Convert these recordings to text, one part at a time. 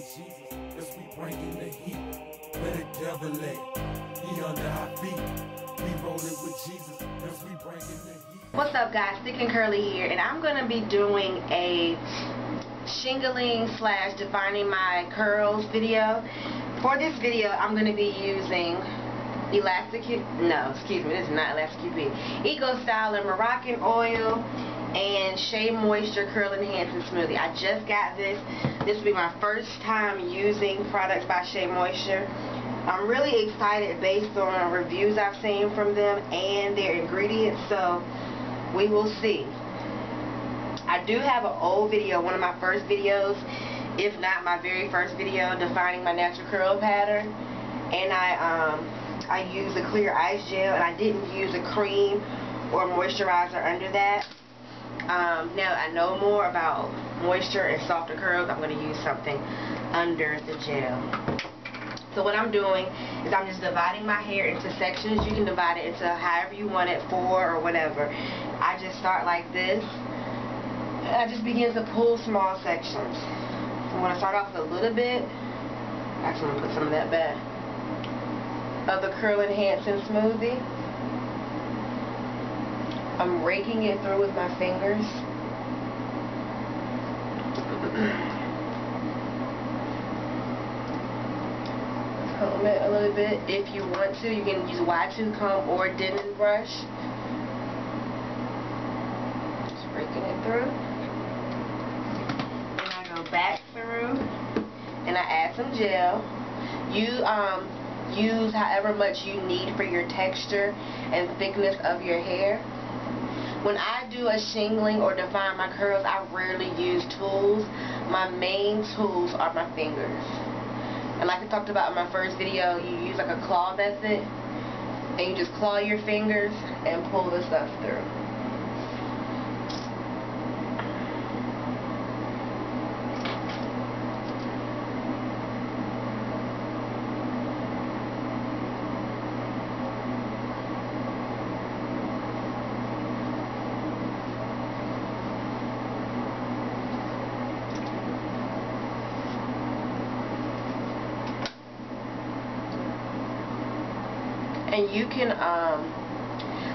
with Jesus, as we bringing the heat. Where the devil at? He under our feet. We rolling with Jesus, as we bringing the heat. What's up guys, Thick and Curly here, and I'm going to be doing a shingling slash defining my curls video. For this video, I'm going to be using Elastic, no, excuse me, this is not Elastic QP. Eco Styler Moroccan Oil and Shea Moisture Curl Enhancing Smoothie. I just got this. This will be my first time using products by Shea Moisture. I'm really excited based on reviews I've seen from them and their ingredients, so we will see. I do have an old video, one of my first videos, if not my very first video, defining my natural curl pattern. And I um, I used a clear ice gel, and I didn't use a cream or moisturizer under that. Um, now I know more about moisture and softer curls, I'm going to use something under the gel. So what I'm doing is I'm just dividing my hair into sections. You can divide it into however you want it, four or whatever. I just start like this. I just begin to pull small sections. I'm going to start off with a little bit. Actually, I'm going to put some of that back. Of the Curl Enhancing Smoothie. I'm raking it through with my fingers. comb it a little bit. If you want to, you can use tooth comb or Denman brush. Just breaking it through. And I go back through and I add some gel. You um, use however much you need for your texture and thickness of your hair. When I do a shingling or define my curls, I rarely use tools. My main tools are my fingers. And like I talked about in my first video, you use like a claw method and you just claw your fingers and pull the stuff through. And you can um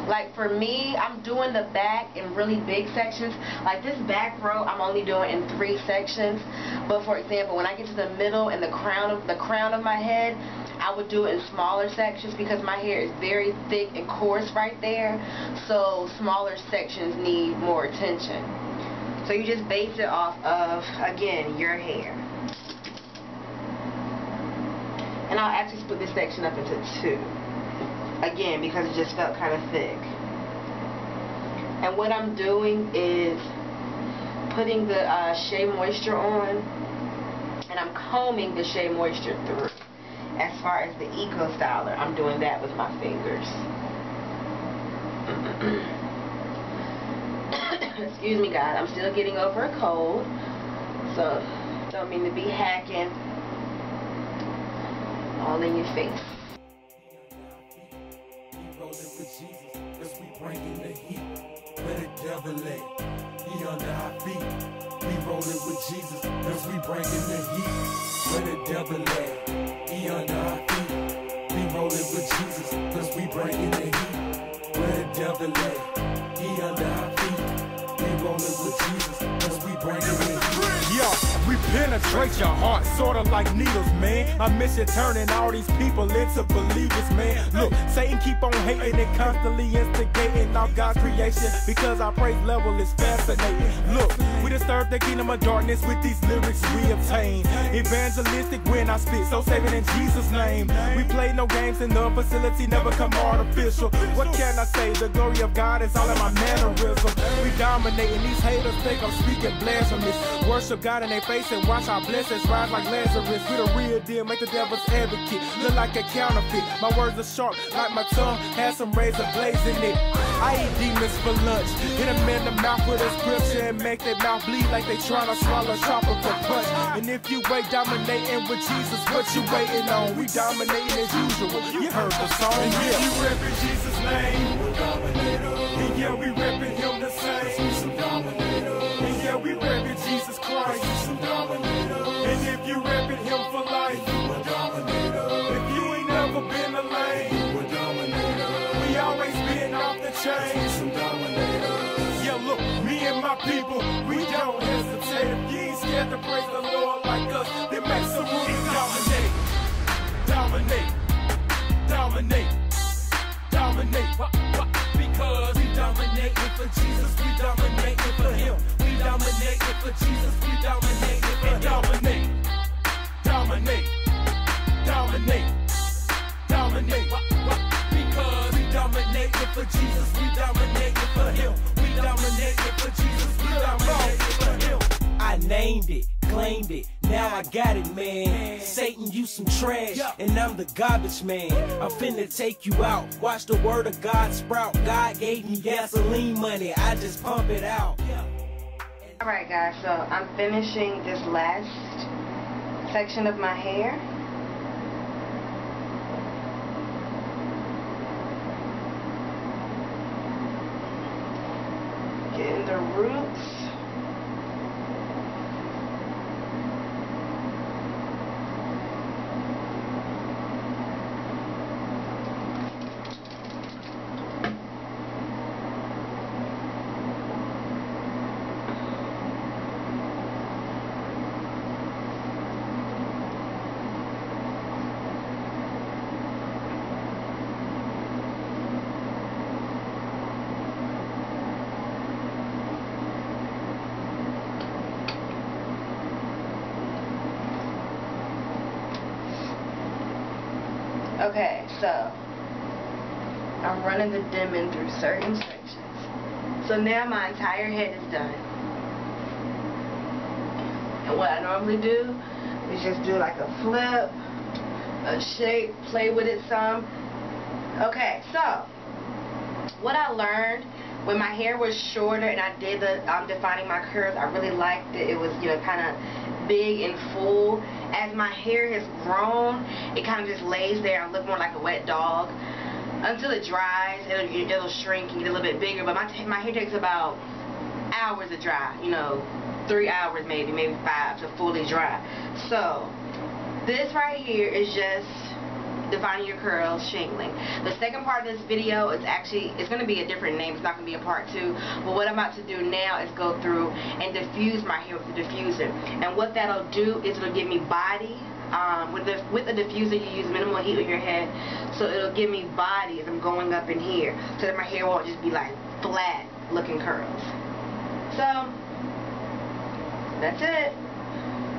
like for me I'm doing the back in really big sections. Like this back row I'm only doing in three sections. But for example when I get to the middle and the crown of the crown of my head I would do it in smaller sections because my hair is very thick and coarse right there. So smaller sections need more attention. So you just base it off of again your hair. And I'll actually split this section up into two again because it just felt kind of thick. And what I'm doing is putting the uh, Shea Moisture on and I'm combing the Shea Moisture through. As far as the Eco Styler I'm doing that with my fingers. Excuse me guys I'm still getting over a cold so don't mean to be hacking all in your face At? He under our feet. We rolling with Jesus, as we bringing the heat. Where the devil at? He under our feet. We rolling with Jesus, as we bringing the heat. Where the devil at? He under penetrate your heart, sorta like needles, man. I miss you turning all these people into believers, man. Look, Satan keep on hating and constantly instigating off God's creation because our praise level is fascinating. Look, we disturb the kingdom of darkness with these lyrics we obtain. Evangelistic when I spit, so save it in Jesus' name. We play no games in the facility, never come artificial. What can I say? The glory of God is all in my mannerism. We dominating these haters think I'm speaking blasphemous. Worship God in their face and watch our blessings rise like Lazarus. We the real deal, make the devil's advocate look like a counterfeit. My words are sharp, like my tongue has some razor blades in it. I eat demons for lunch, hit them in the mouth with a scripture and make their mouth bleed like they trying to swallow tropical punch. And if you wait dominating with Jesus, what you waiting on? We dominating as usual. You heard the song, yeah. you reppin' Jesus' name, we And yeah, we people, we don't hesitate. If you ain't scared to praise the Lord like us, then make some room to dominate. Dominate. Dominate. Dominate. Because we dominating for Jesus, we dominating for Him. We dominating for Jesus, we dominating for Him. Dominate. Dominate. Dominate. Dominate. Because we dominating for Jesus, we dominating for Him. I named it, claimed it, now I got it, man. Satan, you some trash, and I'm the garbage man. I'm finna take you out. Watch the word of God sprout. God gave me gasoline money, I just pump it out. Alright guys, so I'm finishing this last section of my hair. Getting the roots. Okay, so I'm running the dimming through certain sections. So now my entire head is done. And what I normally do is just do like a flip, a shape, play with it some. Okay, so what I learned when my hair was shorter and I did the um, defining my curves, I really liked it. It was, you know, kind of big and full. As my hair has grown, it kind of just lays there and look more like a wet dog. Until it dries, it'll, it'll shrink and get a little bit bigger. But my, my hair takes about hours to dry, you know, three hours maybe, maybe five to fully dry. So, this right here is just defining your curls, shingling. The second part of this video is actually, it's going to be a different name. It's not going to be a part two. But what I'm about to do now is go through and diffuse my hair with the diffuser. And what that'll do is it'll give me body. Um, with the with the diffuser, you use minimal heat with your head, so it'll give me body as I'm going up in here, so that my hair won't just be like flat looking curls. So that's it.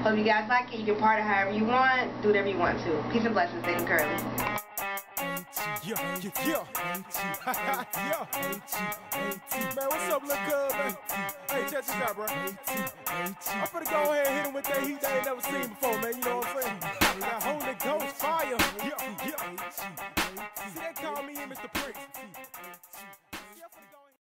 Hope you guys like it. You can party however you want. Do whatever you want to. Peace and blessings. Stay curly. Man, what's up, man? Hey, check this out, bro. I'm finna go ahead and hit him with that heat ain't never seen before, man. You know what I'm saying? Holy Ghost fire. See, they call me Mr. Prince.